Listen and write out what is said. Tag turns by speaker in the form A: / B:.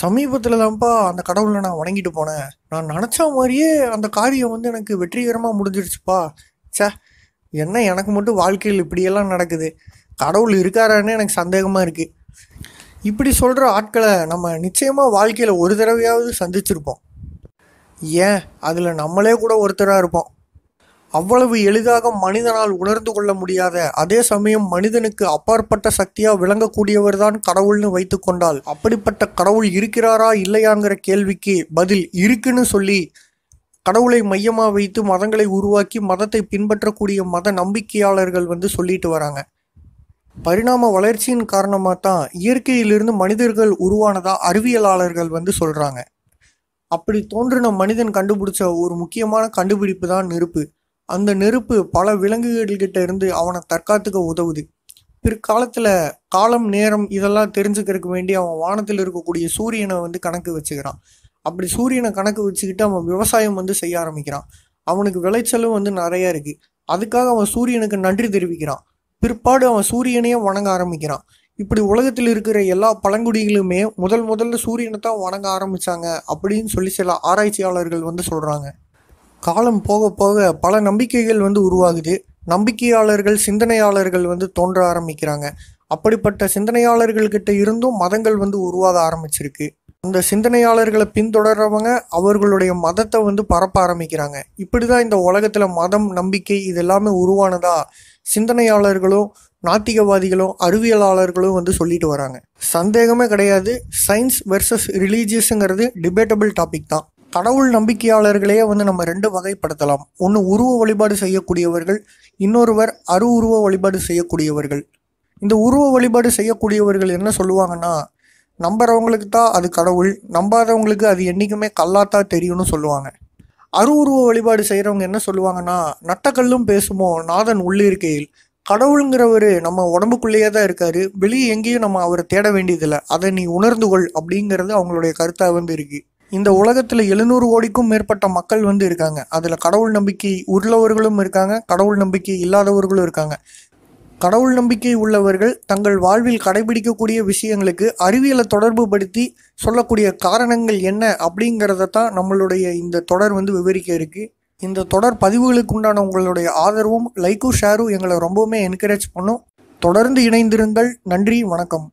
A: சமீபத்தில் தான்ப்பா அந்த கடவுளை நான் வணங்கிட்டு போனேன். நான் நினச்ச மாதிரியே அந்த காரியம் வந்து எனக்கு வெற்றிகரமாக முடிஞ்சிருச்சுப்பா. சே என்ன எனக்கு மட்டும் வாழ்க்கையில் இப்படியெல்லாம் நடக்குது? கடவுள் இருக்காரான்னு எனக்கு சந்தேகமாக இருக்குது இப்படி சொல்கிற ஆட்களை நம்ம நிச்சயமாக வாழ்க்கையில் ஒரு தடவையாவது சந்திச்சிருப்போம். ஏன்? அதில் நம்மளே கூட ஒருத்தராக இருப்போம். அவ்வளவு எளிதாக மனிதனால் உணர்ந்து கொள்ள முடியாத அதே சமயம் மனிதனுக்கு அப்பாற்பட்ட சக்தியா விளங்கக்கூடியவர் தான் கடவுள்னு வைத்துக்கொண்டால் அப்படிப்பட்ட கடவுள் இருக்கிறாரா இல்லையாங்கிற கேள்விக்கு பதில் இருக்குன்னு சொல்லி கடவுளை மையமாக வைத்து மதங்களை உருவாக்கி மதத்தை பின்பற்றக்கூடிய மத நம்பிக்கையாளர்கள் வந்து சொல்லிட்டு வராங்க. பரிணாம வளர்ச்சியின் காரணமாக தான் இயற்கையிலிருந்து மனிதர்கள் உருவானதா அறிவியலாளர்கள் வந்து சொல்கிறாங்க அப்படி தோன்றின மனிதன் கண்டுபிடிச்ச ஒரு முக்கியமான கண்டுபிடிப்பு தான் நெருப்பு. அந்த நெருப்பு பல விலங்குகள்கிட்ட இருந்து அவனை தற்காத்துக்க உதவுது. பிற்காலத்தில் காலம் நேரம் இதெல்லாம் தெரிஞ்சுக்கிறதுக்கு வேண்டி அவன் வானத்தில் இருக்கக்கூடிய சூரியனை வந்து கணக்கு வச்சுக்கிறான். அப்படி சூரியனை கணக்கு வச்சுக்கிட்டு அவன் விவசாயம் வந்து செய்ய ஆரம்பிக்கிறான். அவனுக்கு விளைச்சலும் வந்து நிறைய இருக்குது அதுக்காக அவன் சூரியனுக்கு நன்றி தெரிவிக்கிறான். பிற்பாடு அவன் சூரியனையே வணங்க ஆரம்பிக்கிறான். இப்படி உலகத்தில் இருக்கிற எல்லா பழங்குடிகளுமே முதல் முதல்ல சூரியனை தான் வணங்க ஆரம்பிச்சாங்க அப்படின்னு சொல்லி சில ஆராய்ச்சியாளர்கள் வந்து சொல்கிறாங்க காலம் போக போக பல நம்பிக்கைகள் வந்து உருவாகுது. நம்பிக்கையாளர்கள் சிந்தனையாளர்கள் வந்து தோன்ற ஆரம்பிக்கிறாங்க. அப்படிப்பட்ட சிந்தனையாளர்கள்கிட்ட இருந்தும் மதங்கள் வந்து உருவாக ஆரம்பிச்சிருக்கு. அந்த சிந்தனையாளர்களை பின்தொடர்றவங்க அவர்களுடைய மதத்தை வந்து பரப்ப ஆரம்பிக்கிறாங்க. இப்படிதான் இந்த உலகத்துல மதம் நம்பிக்கை இது எல்லாமே உருவானதா சிந்தனையாளர்களும் நாத்திகவாதிகளும் அறிவியலாளர்களும் வந்து சொல்லிட்டு வராங்க. சந்தேகமே கிடையாது. சயின்ஸ் வெர்சஸ் ரிலீஜியஸுங்கிறது டிபேட்டபிள் டாபிக் தான். கடவுள் நம்பிக்கையாளர்களையே வந்து நம்ம ரெண்டு வகைப்படுத்தலாம். ஒன்று உருவ வழிபாடு செய்யக்கூடியவர்கள் இன்னொருவர் அரு உருவ வழிபாடு செய்யக்கூடியவர்கள். இந்த உருவ வழிபாடு செய்யக்கூடியவர்கள் என்ன சொல்லுவாங்கன்னா நம்புறவங்களுக்கு தான் அது கடவுள் நம்பாதவங்களுக்கு அது என்றைக்குமே கல்லாத்தான் தெரியும்னு சொல்லுவாங்க. அரு உருவ வழிபாடு செய்கிறவங்க என்ன சொல்லுவாங்கன்னா நட்டக்கல்லும் பேசுமோ நாதன் உள்ளிருக்கையில் கடவுளுங்கிறவர் நம்ம உடம்புக்குள்ளேயே தான் இருக்காரு வெளியே எங்கேயும் நம்ம அவரை தேட வேண்டியதில்லை. அதை நீ உணர்ந்து கொள் அப்படிங்கிறது அவங்களுடைய கருத்தாக வந்து இருக்குது இந்த உலகத்தில் எழுநூறு கோடிக்கும் மேற்பட்ட மக்கள் வந்து இருக்காங்க. அதில் கடவுள் நம்பிக்கை உள்ளவர்களும் இருக்காங்க கடவுள் நம்பிக்கை இல்லாதவர்களும் இருக்காங்க. கடவுள் நம்பிக்கை உள்ளவர்கள் தங்கள் வாழ்வில் கடைபிடிக்கக்கூடிய விஷயங்களுக்கு அறிவியலை தொடர்பு படுத்தி சொல்லக்கூடிய காரணங்கள் என்ன அப்படிங்கிறத தான் நம்மளுடைய இந்த தொடர் வந்து விவரிக்க இருக்கு. இந்த தொடர் பதிவுகளுக்கு உண்டான உங்களுடைய ஆதரவும் லைக்கும் ஷேரும் எங்களை ரொம்பவுமே என்கரேஜ் பண்ணும். தொடர்ந்து இணைந்திருங்கள். நன்றி வணக்கம்.